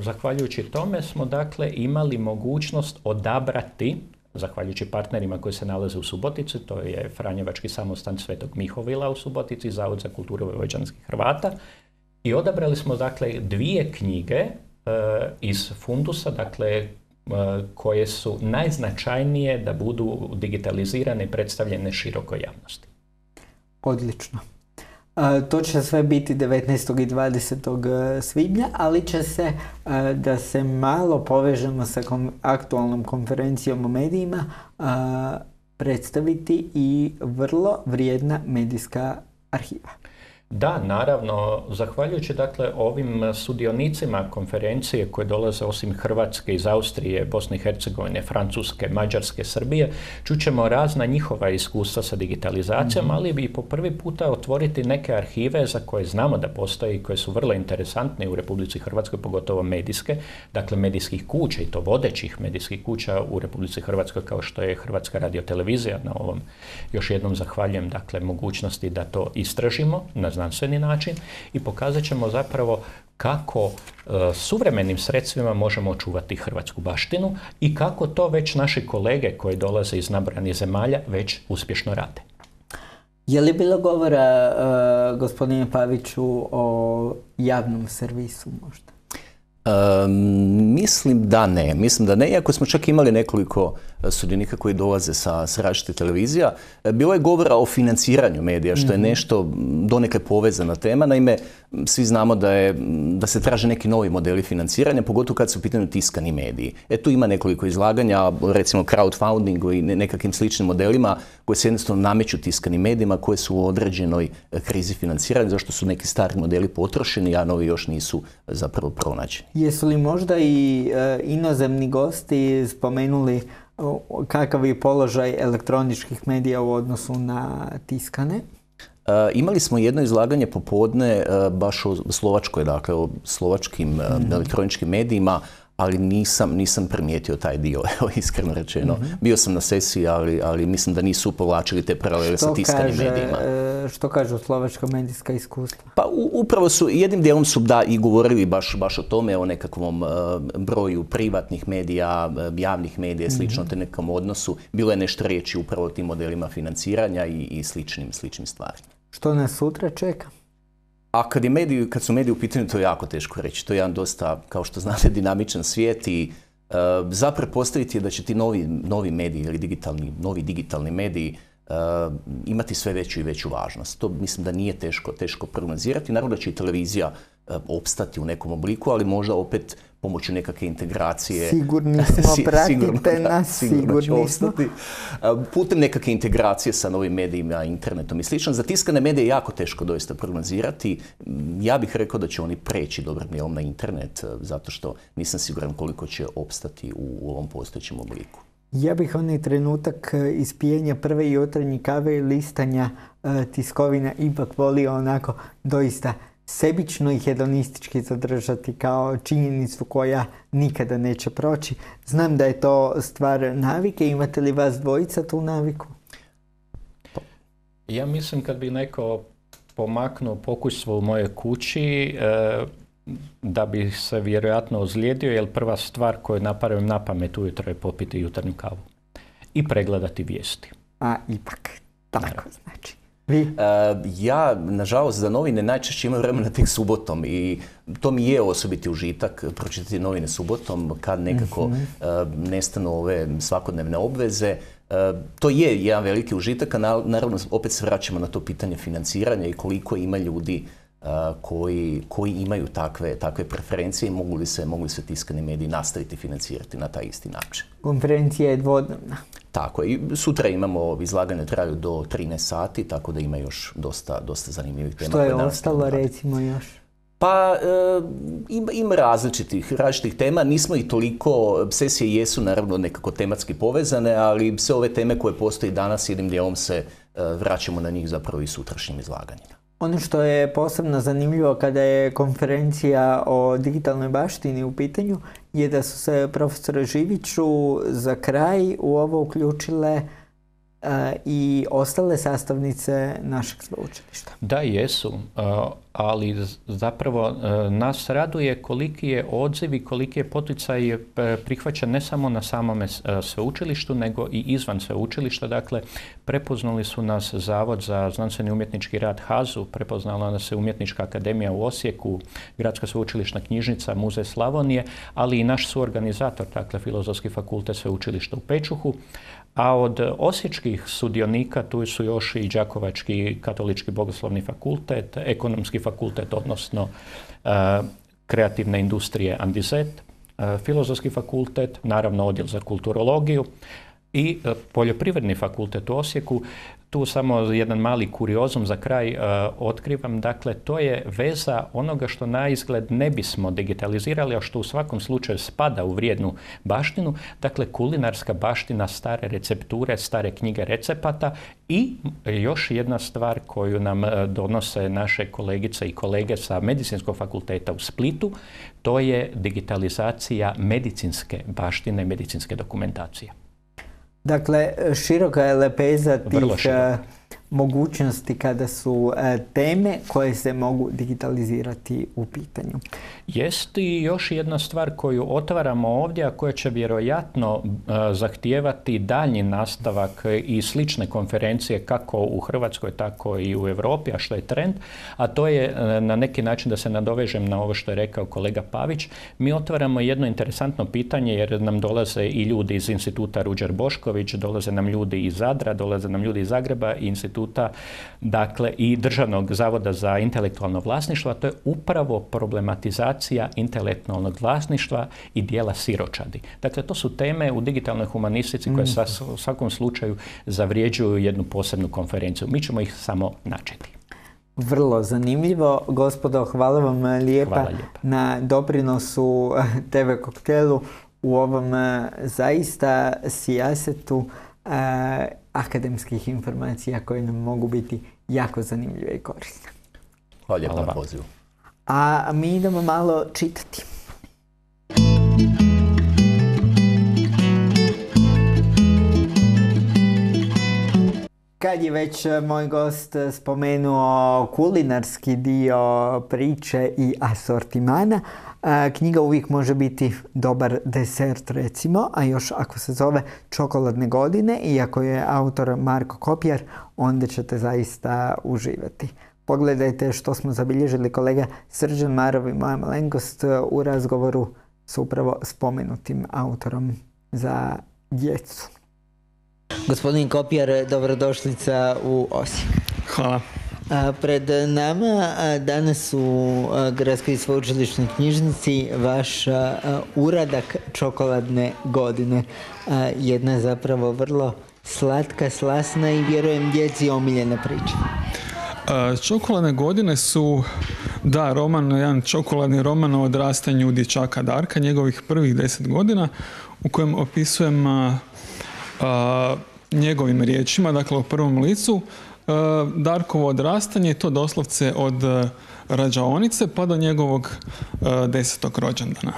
zahvaljujući tome smo dakle imali mogućnost odabrati zahvaljujući partnerima koji se nalaze u Subotici, to je Franjevački samostan Svetog Mihovila u Subotici, Zavod za kulturu vojvođanskih Hrvata. I odabrali smo dakle dvije knjige e, iz fundusa, dakle e, koje su najznačajnije da budu digitalizirane i predstavljene širokoj javnosti. Odlično. To će sve biti 19. i 20. E, svibnja, ali će se, e, da se malo povežemo sa aktualnom konferencijom o medijima, predstaviti i vrlo vrijedna medijska arhiva. Da, naravno, zahvaljujući dakle ovim sudionicima konferencije koje dolaze osim Hrvatske iz Austrije, Bosne i Hercegovine, Francuske, Mađarske, Srbije, čućemo razna njihova iskustva sa digitalizacijom, mhm. ali bi po prvi puta otvoriti neke arhive za koje znamo da postoje i koje su vrlo interesantne u Republici Hrvatskoj, pogotovo medijske, dakle medijskih kuća i to vodećih medijskih kuća u Republici Hrvatskoj kao što je Hrvatska radiotelevizija na ovom. Još jednom zahvaljujem dakle mogućnosti da to istražimo na znanstveni način i pokazat ćemo zapravo kako e, suvremenim sredstvima možemo očuvati hrvatsku baštinu i kako to već naši kolege koji dolaze iz nabranih zemalja već uspješno rade. Je li bilo govora, uh, gospodine Paviću, o javnom servisu možda? mislim da ne. Mislim da ne, iako smo čak imali nekoliko e, sudionika koji dolaze sa, sa televizija. E, bilo je govora o financiranju medija, što je mhm. nešto donekle povezana tema. Naime, svi znamo da, je, da se traže neki novi modeli financiranja, pogotovo kad su u pitanju tiskani mediji. E tu ima nekoliko izlaganja, recimo crowdfundingu i nekakvim sličnim modelima koje se jednostavno nameću tiskanim medijima koje su u određenoj e, krizi financiranja, zašto su neki stari modeli potrošeni, a novi još nisu zapravo pronađeni. Jesu li možda i e, inozemni gosti spomenuli kakav je položaj elektroničkih medija u odnosu na tiskane? E, imali smo jedno izlaganje popodne baš o Slovačkoj, dakle o slovačkim mhm. elektroničkim medijima, ali nisam, nisam primijetio taj dio, evo iskreno rečeno. Mhm. Bio sam na sesiji, ali, ali mislim da nisu povlačili te paralele sa tiskanim medijima. E, što kažu slovačka medijska iskustva? Pa upravo su, jednim dijelom su da i govorili baš, baš o tome, o nekakvom e, broju privatnih medija, e, javnih medija, mm slično, te nekom odnosu. Bilo je nešto riječi upravo o tim modelima financiranja i, i sličnim, sličnim stvarima. Što nas sutra čeka? A kad, je mediji, kad su mediji u pitanju, to je jako teško reći. To je jedan dosta, kao što znate, dinamičan svijet i uh, za pretpostaviti je da će ti novi, novi mediji ili digitalni, novi digitalni mediji uh, imati sve veću i veću važnost. To mislim da nije teško, teško prognozirati. Naravno da će i televizija uh, opstati u nekom obliku, ali možda opet pomoću nekakve integracije. Sigurni smo, pratite nas, sigurni smo. Putem nekakve integracije sa novim medijima, internetom i slično. Za tiskane medije je jako teško doista prognozirati. Ja bih rekao da će oni preći dobrim dijelom na internet, zato što nisam siguran koliko će opstati u ovom postojećem obliku. Ja bih onaj trenutak ispijenja prve jutarnje kave i listanja tiskovina ipak volio onako doista sebično i hedonistički zadržati kao činjenicu koja nikada neće proći. Znam da je to stvar navike. Imate li vas dvojica tu naviku? Ja mislim kad bi neko pomaknuo pokućstvo u mojoj kući, e, da bi se vjerojatno ozlijedio, jer prva stvar koju napravim na pamet ujutro je popiti jutarnju kavu. I pregledati vijesti. A, ipak. Tako znači. Vi? Uh, ja, nažalost, za novine najčešće imam vremena tek subotom i to mi je osobiti užitak pročitati novine subotom kad nekako uh nestanu ove svakodnevne obveze. To je jedan veliki užitak, a naravno opet se vraćamo na to pitanje financiranja i koliko ima ljudi koji, koji imaju takve, takve preferencije i mogu li se, mogu li se tiskani mediji nastaviti financirati na taj isti način. Konferencija je dvodnevna. Tako je. Sutra imamo izlaganje traju do 13 sati, tako da ima još dosta, dosta zanimljivih tema. Što je ostalo recimo još? Pa e, ima, ima različitih, različitih tema, nismo i toliko, sesije jesu naravno nekako tematski povezane, ali sve ove teme koje postoji danas jednim dijelom se e, vraćamo na njih zapravo i sutrašnjim izlaganjima. Ono što je posebno zanimljivo kada je konferencija o digitalnoj baštini u pitanju je da su se profesore Živiću za kraj u ovo uključile i ostale sastavnice našeg sveučilišta. Da, jesu, ali zapravo nas raduje koliki je odziv i koliki je poticaj prihvaćen ne samo na samome sveučilištu, nego i izvan sveučilišta. Dakle, prepoznali su nas Zavod za znanstveni umjetnički rad HAZU, prepoznala nas se Umjetnička akademija u Osijeku, Gradska sveučilišna knjižnica, Muzej Slavonije, ali i naš suorganizator, dakle Filozofski fakultet sveučilišta u Pečuhu, a od osječkih sudionika tu su još i Đakovački katolički bogoslovni fakultet, ekonomski fakultet, odnosno e, kreativne industrije Andizet, e, filozofski fakultet, naravno odjel za kulturologiju, i Poljoprivredni fakultet u Osijeku tu samo jedan mali kuriozum za kraj uh, otkrivam. Dakle, to je veza onoga što na izgled ne bismo digitalizirali, a što u svakom slučaju spada u vrijednu baštinu. Dakle, kulinarska baština, stare recepture, stare knjige recepata i još jedna stvar koju nam uh, donose naše kolegice i kolege sa Medicinskog fakulteta u Splitu, to je digitalizacija medicinske baštine, medicinske dokumentacije. Dakle, široka je lepeza tih mogućnosti kada su e, teme koje se mogu digitalizirati u pitanju. Jest i još jedna stvar koju otvaramo ovdje, a koja će vjerojatno e, zahtijevati daljnji nastavak i slične konferencije kako u Hrvatskoj, tako i u Europi, a što je trend, a to je e, na neki način da se nadovežem na ovo što je rekao kolega Pavić. Mi otvaramo jedno interesantno pitanje jer nam dolaze i ljudi iz instituta Ruđer Bošković, dolaze nam ljudi iz Zadra, dolaze nam ljudi iz Zagreba i instituta dakle i Državnog zavoda za intelektualno vlasništvo, a to je upravo problematizacija intelektualnog vlasništva i dijela siročadi. Dakle, to su teme u digitalnoj humanistici koje mm. u svakom slučaju zavrijeđuju jednu posebnu konferenciju. Mi ćemo ih samo načeti. Vrlo zanimljivo. Gospodo, hvala vam lijepa, na doprinosu eh, TV koktelu u ovom eh, zaista sijasetu eh, akademskih informacija koje nam mogu biti jako zanimljive i korisne. Hvala lijepa na pozivu. A mi idemo malo čitati. Kad je već e, moj gost spomenuo kulinarski dio priče i asortimana, knjiga uvijek može biti dobar desert recimo, a još ako se zove Čokoladne godine i ako je autor Marko Kopjar, onda ćete zaista uživati. Pogledajte što smo zabilježili kolega Srđan Marov i moja malenkost u razgovoru s upravo spomenutim autorom za djecu. Gospodin Kopjar, dobrodošlica u Osijek. Hvala. Pred nama danas u Gradskoj sveučilišnoj knjižnici vaš uradak čokoladne godine. Jedna zapravo vrlo slatka, slasna i vjerujem djeci omiljena priča. Čokoladne godine su, da, roman, jedan čokoladni roman o odrastanju dječaka Darka, njegovih prvih deset godina, u kojem opisujem njegovim riječima, dakle u prvom licu, Darkovo odrastanje i to doslovce od rađaonice pa do njegovog desetog rođendana.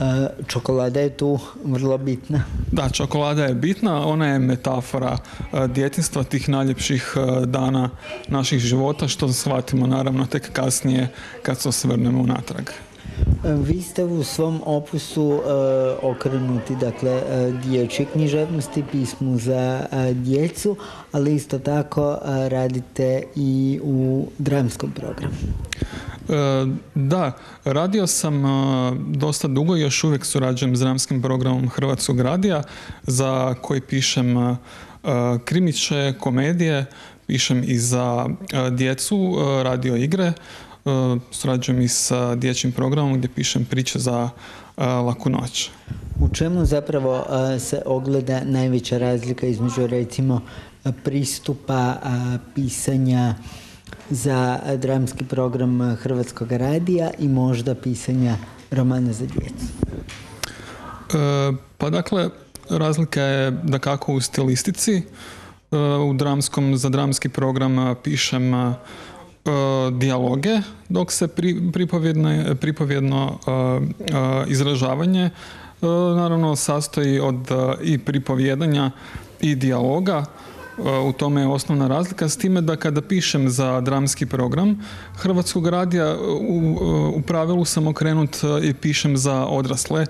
E, čokolada je tu vrlo bitna. Da, čokolada je bitna, ona je metafora e, djetinstva tih najljepših e, dana naših života, što shvatimo naravno tek kasnije kad se osvrnemo unatrag. Vi ste u svom opusu okrenuti dakle dječje književnosti, pismu za djecu, ali isto tako radite i u dramskom programu. E, da, radio sam e, dosta dugo i još uvijek surađujem s dramskim programom Hrvatskog radija za koji pišem e, krimiće, komedije, pišem i za djecu, radio igre, surađujem i sa dječjim programom gdje pišem priče za laku noć. U čemu zapravo se ogleda najveća razlika između recimo pristupa pisanja za dramski program Hrvatskog radija i možda pisanja romana za djecu? E, pa dakle, razlika je da kako u stilistici. E, u dramskom, za dramski program pišem e, dijaloge, dok se pri, pripovjedno, pripovjedno izražavanje naravno sastoji od i pripovjedanja i dijaloga u tome je osnovna razlika s time da kada pišem za dramski program Hrvatskog radija u, u pravilu sam okrenut e, i pišem za odrasle. E,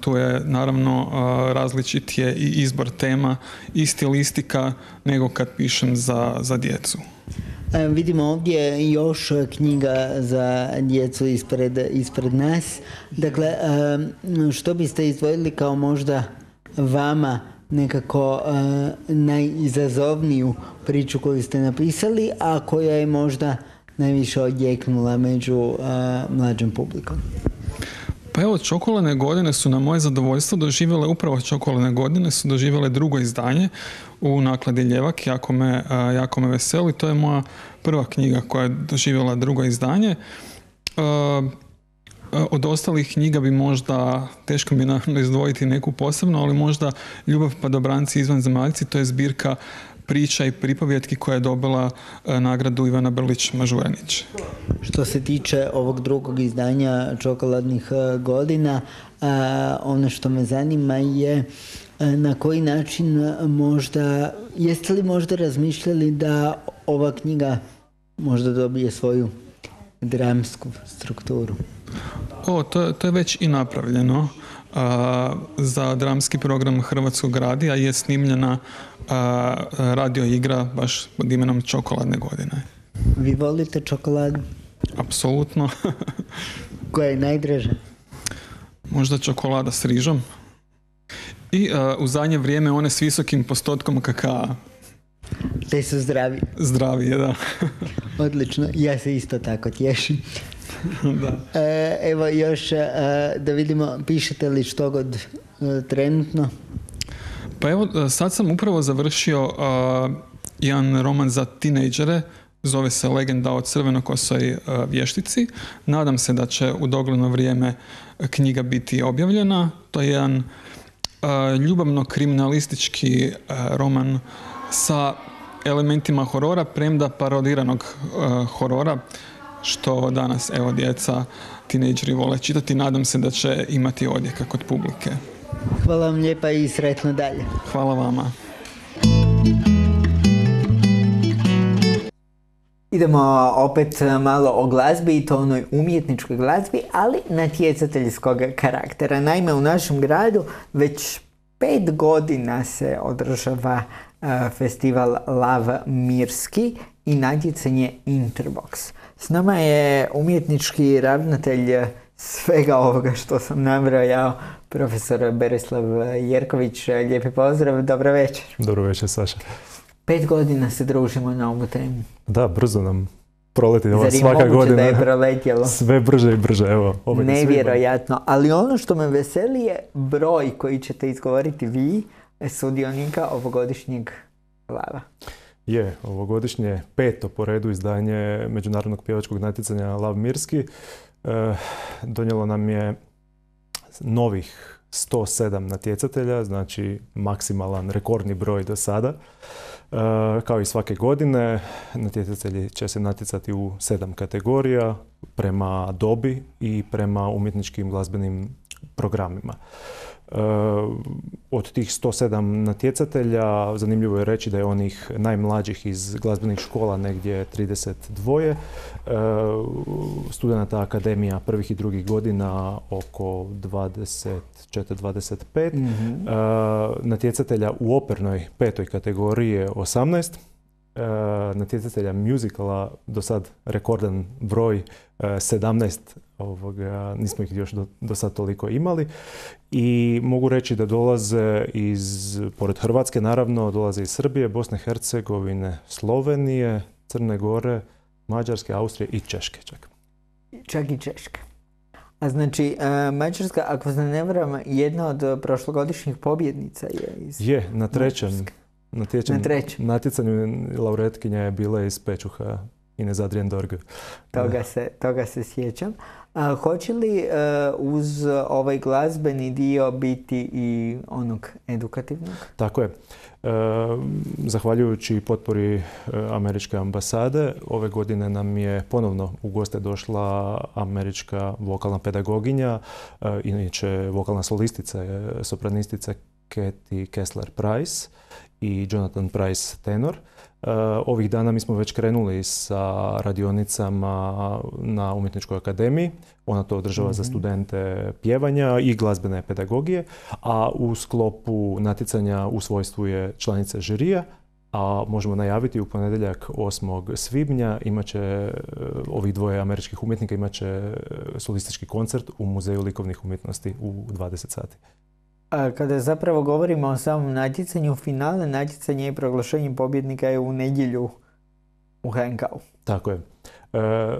tu je naravno e, različit je i izbor tema i stilistika nego kad pišem za, za djecu. Vidimo ovdje još knjiga za djecu ispred, ispred nas. Dakle, što biste izdvojili kao možda vama nekako uh, najizazovniju priču koju ste napisali, a koja je možda najviše odjeknula među mlađom publikom? Pa evo, čokoladne godine su na moje zadovoljstvo doživjele, upravo čokoladne godine su doživjele drugo izdanje u nakladi Ljevak, jako me, jako me veseli. To je moja prva knjiga koja je doživjela drugo izdanje. Od ostalih knjiga bi možda, teško mi je izdvojiti neku posebno, ali možda Ljubav pa dobranci izvan zemaljci, to je zbirka priča i pripovjetki koja je dobila e, nagradu Ivana Brlić Mažuranić. Što se tiče ovog drugog izdanja čokoladnih e, godina, e, ono što me zanima je na koji način možda, jeste li možda razmišljali da ova knjiga možda dobije svoju dramsku strukturu? O, to, to je već i napravljeno. za dramski program Hrvatskog radija je snimljena radio igra baš pod imenom Čokoladne godine. Vi volite čokoladu? Apsolutno. Koja je najdraža? Možda čokolada s rižom. I u zadnje vrijeme one s visokim postotkom kakaa. Te su zdravi. Zdravi, da. Odlično, ja se isto tako tješim. da. E, evo još e, da vidimo, pišete li što god e, trenutno? Pa evo, sad sam upravo završio jedan roman za tinejdžere, zove se Legenda o crvenokosoj vještici. Nadam se da će u dogledno vrijeme knjiga biti objavljena. To je jedan ljubavno-kriminalistički roman sa elementima horora, premda parodiranog horora, što danas evo djeca, tinejdžeri vole čitati. Nadam se da će imati odjeka kod publike. Hvala vam lijepa i sretno dalje. Hvala vama. Idemo opet malo o glazbi i to onoj umjetničkoj glazbi, ali natjecateljskog karaktera. Naime, u našem gradu već pet godina se održava e, festival Lav Mirski i natjecanje Interbox. S nama je umjetnički ravnatelj svega ovoga što sam nabrojao, profesor Berislav Jerković. Lijepi pozdrav, dobro večer. Dobro večer, Saša. Pet godina se družimo na ovu temu. Da, brzo nam proleti svaka godina. da je proletjelo? Sve brže i brže, evo. Nevjerojatno, ali ono što me veseli je broj koji ćete izgovoriti vi, sudionika ovogodišnjeg lava. Je, ovogodišnje peto po redu izdanje Međunarodnog pjevačkog natjecanja Lav Mirski. E, donijelo nam je novih 107 natjecatelja, znači maksimalan rekordni broj do sada. E, kao i svake godine, natjecatelji će se natjecati u sedam kategorija prema dobi i prema umjetničkim glazbenim programima. Eh, od tih 107 natjecatelja, zanimljivo je reći da je onih najmlađih iz glazbenih škola negdje 32. Eh, Studenata akademija prvih i drugih godina oko 24-25. mm eh, Natjecatelja u opernoj petoj kategoriji je 18 natjecatelja muzikala do sad rekordan broj 17 ovoga, nismo ih još do, do sad toliko imali i mogu reći da dolaze iz, pored Hrvatske naravno, dolaze iz Srbije, Bosne, Hercegovine, Slovenije, Crne Gore, Mađarske, Austrije i Češke čak. Čak i Češke. A znači, e, Mađarska, ako se ne varam, jedna od prošlogodišnjih pobjednica je iz Je, na trećem. Na, na trećem. natjecanju lauretkinja je bila iz Pečuha Ines Adrian Dorg. Toga se, toga se sjećam. A, hoće li e, uz ovaj glazbeni dio biti i onog edukativnog? Tako je. E, zahvaljujući potpori e, američke ambasade, ove godine nam je ponovno u goste došla američka vokalna pedagoginja, inače vokalna solistica sopranistica Katie Kessler Price i Jonathan Price tenor. Eh, ovih dana mi smo već krenuli sa radionicama na Umjetničkoj akademiji. Ona to održava za mhm. studente pjevanja i glazbene pedagogije, a u sklopu natjecanja u svojstvu je članica žirija, a možemo najaviti u ponedjeljak 8. svibnja imat će eh, ovih dvoje američkih umjetnika imat će eh, solistički koncert u Muzeju likovnih umjetnosti u 20 sati. Kada zapravo govorimo o samom natjecanju, finale natjecanje i proglašenje pobjednika je u nedjelju u HNK-u. Tako je. E,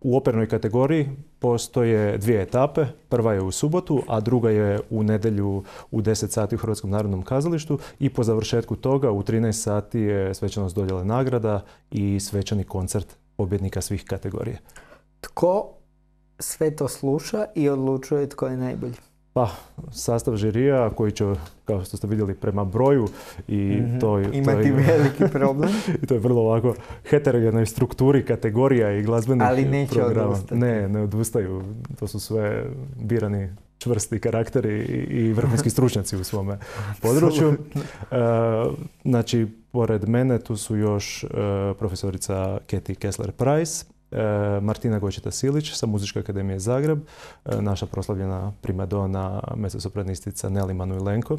U opernoj kategoriji postoje dvije etape. Prva je u subotu, a druga je u nedjelju u 10 sati u Hrvatskom narodnom kazalištu i po završetku toga u 13 sati je svečanost dodjele nagrada i svečani koncert pobjednika svih kategorija. Tko sve to sluša i odlučuje tko je najbolji? Pa, sastav žirija koji će, kao što ste vidjeli, prema broju i mm to, Imati veliki problem. I to je vrlo ovako heterogenoj strukturi kategorija i glazbenih Ali neće programa. Odustati. Ne, ne odustaju. To su sve birani čvrsti karakteri i vrhunski stručnjaci u svome području. E, znači, pored mene tu su još e, profesorica Keti Kessler-Price, Martina Gočita Silić sa Muzičke akademije Zagreb, e, naša proslavljena primadona mesosopranistica Neli Manuilenko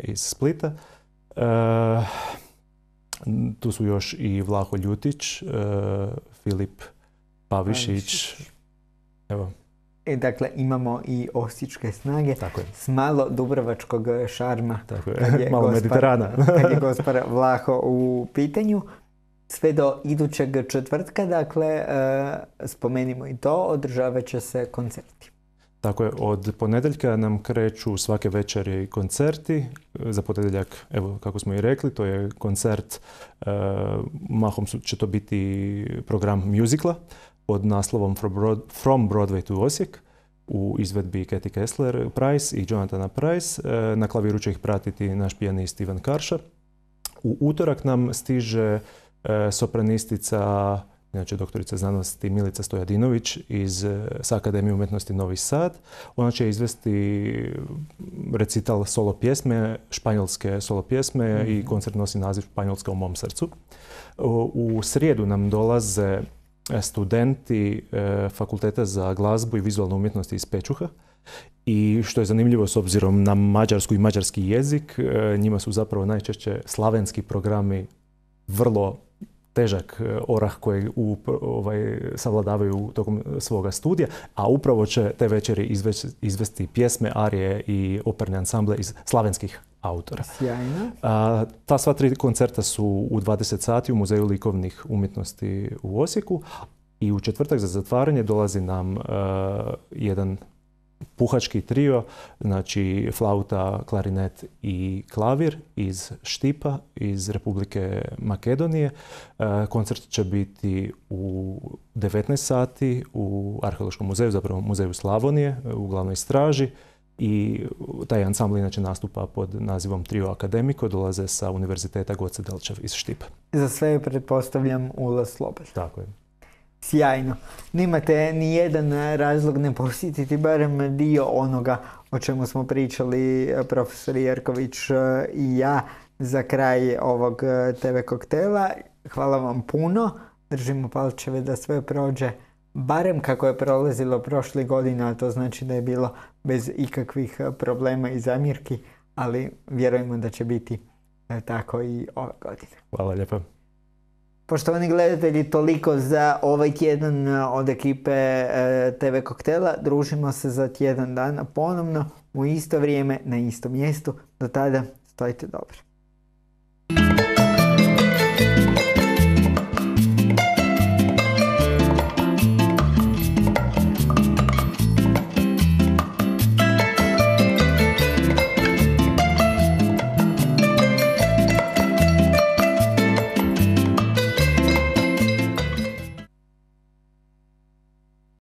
iz Splita. E, tu su još i Vlaho Ljutić, Filip Pavišić. Evo. E, dakle, imamo i osječke snage Tako je. s malo dubrovačkog šarma. Tako je, malo Mediterana. kad je gospar Vlaho u pitanju sve do idućeg četvrtka, dakle, e, spomenimo i to, održavat će se koncerti. Tako je, od ponedjeljka nam kreću svake večeri koncerti. Za ponedjeljak, evo kako smo i rekli, to je koncert, e, mahom će to biti program muzikla pod naslovom From Broadway to Osijek u izvedbi Katie Kessler Price i Jonathana Price. E, na klaviru će ih pratiti naš pijanist Ivan Karša. U utorak nam stiže E, sopranistica, inače doktorica znanosti Milica Stojadinović iz e, s Akademije umjetnosti Novi Sad. Ona će izvesti recital solo pjesme, španjolske solo pjesme i mhm. koncert nosi naziv Španjolska u mom srcu. U srijedu nam dolaze studenti e, Fakulteta za glazbu i vizualnu umjetnost iz Pečuha. I što je zanimljivo s obzirom na mađarsku i mađarski jezik, njima su zapravo najčešće slavenski programi vrlo težak e, orah koji u, ovaj, savladavaju tokom svoga studija, a upravo će te večeri izvesti pjesme, arije i operne ansamble iz slavenskih autora. Sjajno. A, ta sva tri koncerta su u 20 sati u Muzeju likovnih umjetnosti u Osijeku i u četvrtak za zatvaranje dolazi nam uh, jedan puhački trio, znači flauta, klarinet i klavir iz Štipa, iz Republike Makedonije. E, koncert će biti u 19 sati u Arheološkom muzeju, zapravo muzeju Slavonije, u glavnoj straži. I taj ansambl inače nastupa pod nazivom Trio Akademiko, dolaze sa Univerziteta Goce Delčev iz Štipa. Za sve pretpostavljam ulaz slobodan. Tako je. Sjajno. Nemate ni jedan razlog ne posjetiti barem dio onoga o čemu smo pričali eh, profesor Jerković eh, i ja za kraj ovog eh, TV koktela. Hvala vam puno. Držimo palčeve da sve prođe barem kako je prolazilo prošle godine, a to znači da je bilo bez ikakvih problema i zamjerki, ali vjerujemo da će biti tako i ove godine. Hvala lijepo. Poštovani gledatelji, toliko za ovaj tjedan e, od ekipe e, TV Koktela. Družimo se za tjedan dana ponovno u isto vrijeme na istom mjestu. Do tada stojite dobro.